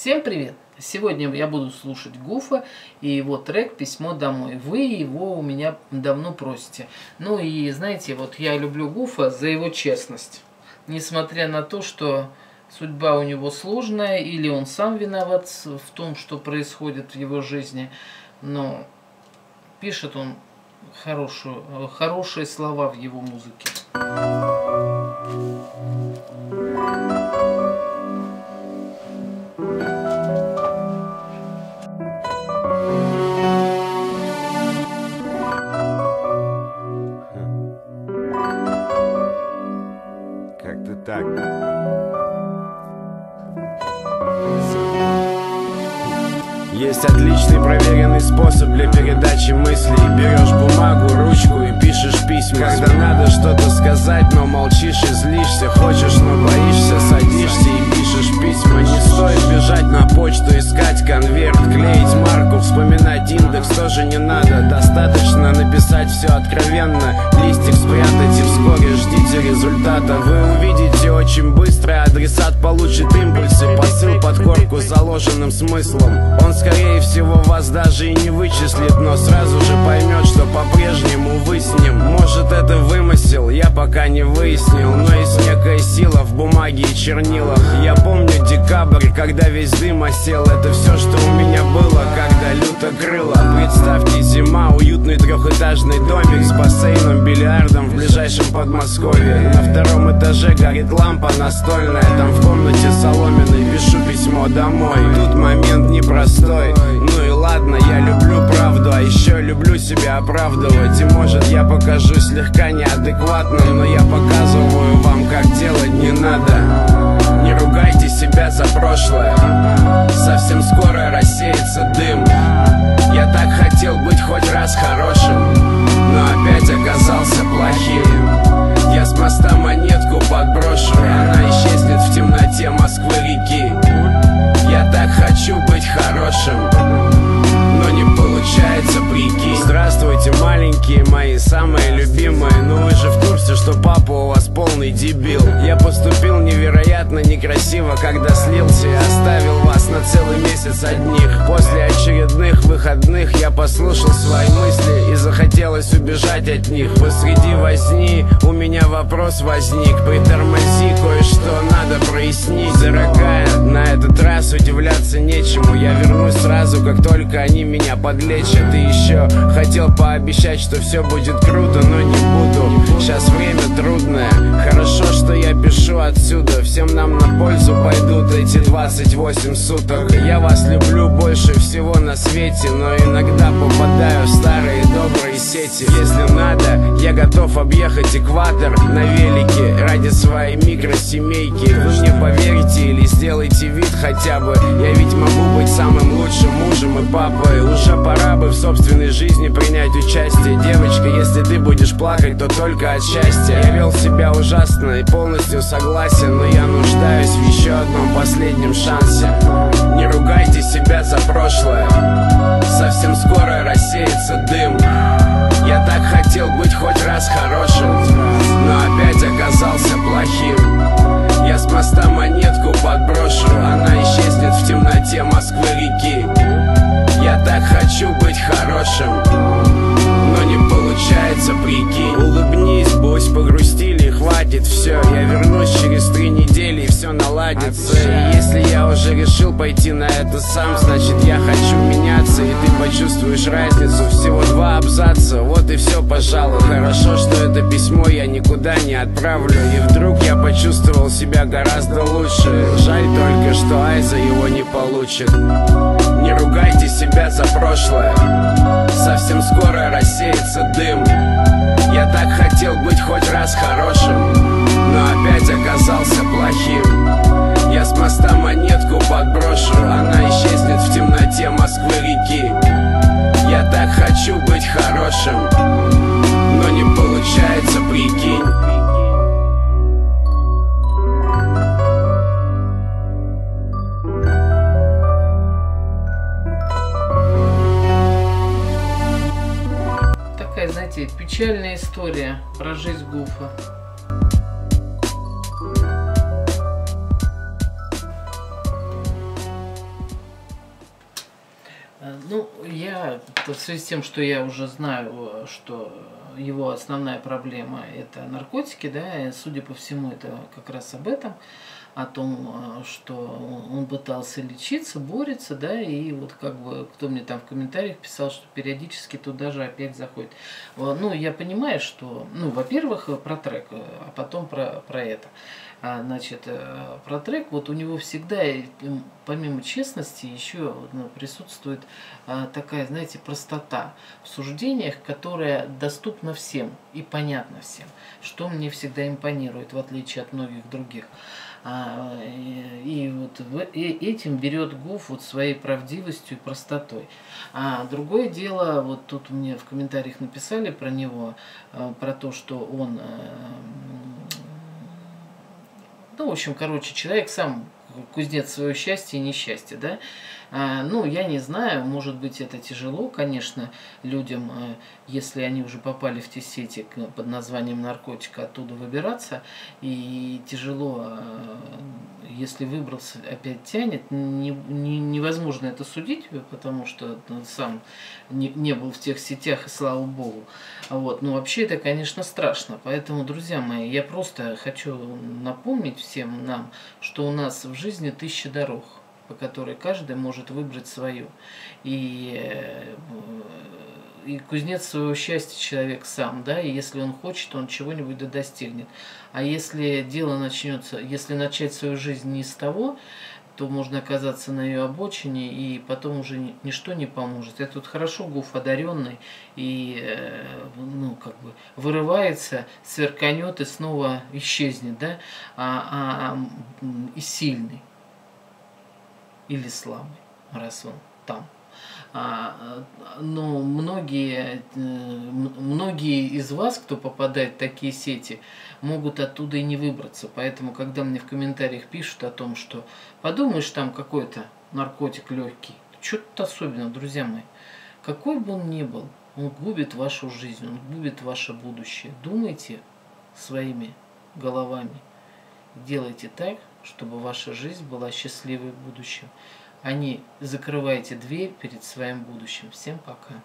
Всем привет! Сегодня я буду слушать Гуфа и его трек «Письмо домой». Вы его у меня давно просите. Ну и знаете, вот я люблю Гуфа за его честность. Несмотря на то, что судьба у него сложная, или он сам виноват в том, что происходит в его жизни, но пишет он хорошую, хорошие слова в его музыке. Есть отличный проверенный способ для передачи мыслей. Берешь бумагу, ручку и пишешь письма. Когда надо что-то сказать, но молчишь и злишься Хочешь, но боишься, садишься и пишешь письма. Не стоит бежать на почту, искать конверт Клеить марку, вспоминать индекс. Тоже не надо. Достаточно написать все откровенно. Листик спрятать и вскоре ждите результата. Вы увидите очень быстро, адресат получит импульсы. Посыл под корку с заложенным смыслом. Он скорее всего вас даже и не вычислит Но сразу же поймет, что по-прежнему вы с ним. Может это вымысел, я пока не выяснил бумаге и чернилах. Я помню декабрь, когда весь дым осел. Это все, что у меня было, когда люто крыло Представьте, зима, уютный трехэтажный домик С бассейном, бильярдом в ближайшем Подмосковье. На втором этаже горит лампа настольная. Там в комнате соломенной пишу письмо домой. Тут момент непростой, ну и ладно, я люблю правду А еще люблю себя оправдывать. И может я покажусь слегка неадекватным Но я показываю вам, как делать не надо. Не ругайте себя за прошлое. Совсем скоро рассеется дым. Я так хотел быть хоть раз хорошим Но опять оказался плохим в курсе, полный дебил. Я поступил невероятно некрасиво, когда слился И оставил вас на целый месяц одних. После очередных выходных я послушал свои мысли И захотелось убежать от них. Посреди возни у меня вопрос возник. Притормози, кое-что надо прояснить. Дорогая, на этот раз удивляться нечему. Я вернусь сразу, как только они меня подлечат. И еще хотел пообещать, что все будет круто, но не буду. Сейчас время трудное, хорошо, что я пишу отсюда. Всем нам на пользу пойдут эти 28 суток. Я вас люблю больше всего на свете Но иногда попадаю в старые добрые сети. Если надо, я готов объехать экватор на велике Ради своей микросемейки. Вы мне поверите или сделайте вид хотя бы. Я ведь могу быть самым лучшим мужем и папой. Уже пора бы в собственной ты будешь плакать, то только от счастья. Я вел себя ужасно и полностью согласен Но я нуждаюсь в еще одном последнем шансе. Не ругайте себя за прошлое. Совсем скоро рассеется дым. Я так хотел быть хоть раз хорошим Но опять оказался плохим. Я с моста монетку подброшу Она исчезнет в темноте Москвы-реки Я так хочу быть хорошим все Я вернусь через три недели и все наладится. И если я уже решил пойти на это сам Значит я хочу меняться и ты почувствуешь разницу. Всего два абзаца, вот и все, пожалуй. Хорошо, что это письмо я никуда не отправлю. И вдруг я почувствовал себя гораздо лучше. Жаль только, что Айза его не получит. Не ругайте себя за прошлое. Совсем скоро рассеется дым. Я так хотел быть хоть раз хорошим Но опять оказался плохим. Я с моста монетку подброшу Она исчезнет в темноте Москвы-реки Я так хочу быть хорошим Но не получается, прикинь. Знаете, печальная история про жизнь Гуфа. Я в связи с тем, что я уже знаю, что его основная проблема это наркотики, да, и судя по всему, это как раз об этом о том, что он пытался лечиться, борется, да, и вот как бы кто мне там в комментариях писал, что периодически туда же опять заходит. Ну, я понимаю, что, ну, во-первых, про трек, а потом про, про это. А, значит, э, про трек, вот у него всегда, помимо честности, еще ну, присутствует а, такая, знаете, простота в суждениях, которая доступна всем и понятна всем, что мне всегда импонирует, в отличие от многих других. А, и, вот этим берет Гуф вот своей правдивостью и простотой. А другое дело, вот тут мне в комментариях написали про него, про то, что он, э, ну, в общем, короче, человек сам кузнец своего счастья и несчастья, да, ну, я не знаю, может быть, это тяжело, конечно, людям, э, если они уже попали в те сети под названием наркотика, оттуда выбираться, и тяжело, э, если выбрался, опять тянет, не, не, невозможно это судить, потому что сам не, не был в тех сетях, и слава богу. Вот. Но вообще это, конечно, страшно. Поэтому, друзья мои, я просто хочу напомнить всем нам, что у нас в жизни тысяча дорог по которой каждый может выбрать свою. И, э, и кузнец своего счастья человек сам, да, и если он хочет, он чего-нибудь да достигнет. А если дело начнется, если начать свою жизнь не с того, то можно оказаться на ее обочине, и потом уже ничто не поможет. Я тут хорошо гуф одаренный, и э, ну, как бы вырывается, сверканет и снова исчезнет, да, а, а, и сильный или слабый, раз он там. А, но многие, э, многие из вас, кто попадает в такие сети, могут оттуда и не выбраться. Поэтому, когда мне в комментариях пишут о том, что подумаешь, там какой-то наркотик легкий, что-то особенного, друзья мои. Какой бы он ни был, он губит вашу жизнь, он губит ваше будущее. Думайте своими головами. Делайте так, чтобы ваша жизнь была счастливой в будущем. А не закрывайте дверь перед своим будущим. Всем пока.